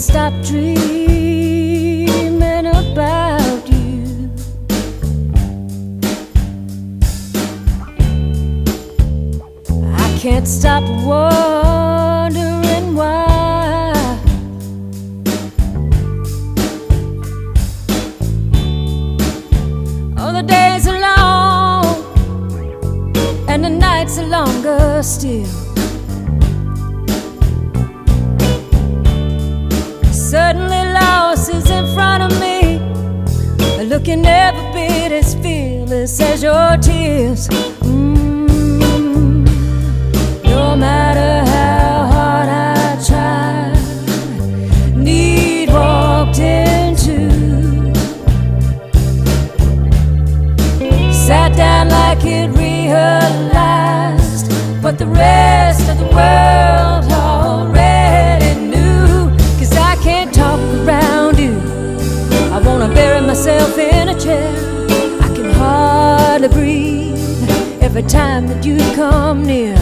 stop dreaming about you. I can't stop wondering why. Oh, the days are long and the nights are longer still. Suddenly loss is in front of me. Looking every bit as fearless as your tears. Mm. No matter how hard I try Need walked into. Sat down like it realized But the rest of the world time that you come near.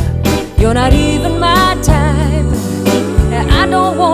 You're not even my type. I don't want